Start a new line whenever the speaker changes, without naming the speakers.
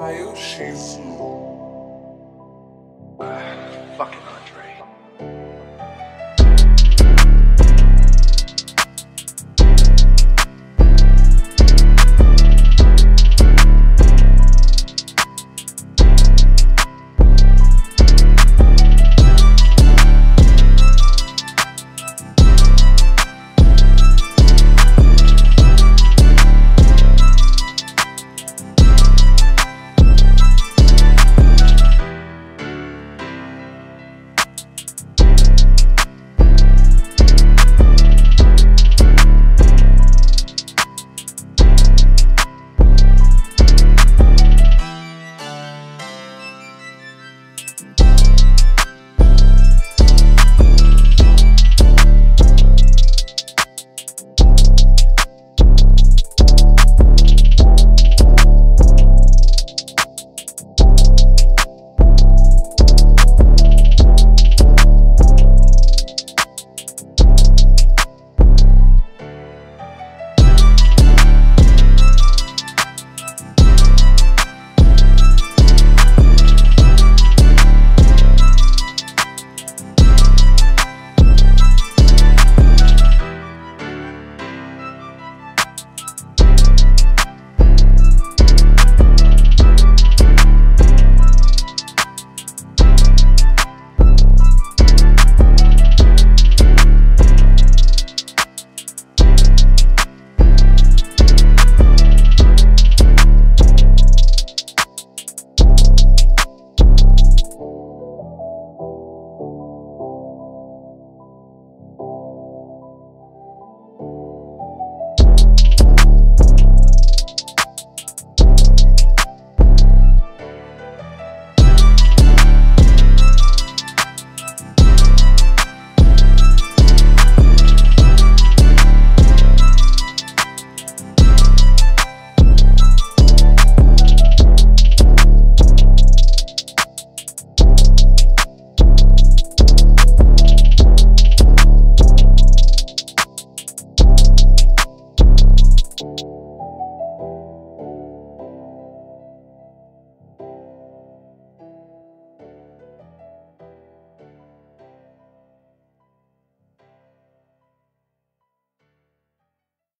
Raio X. Ah.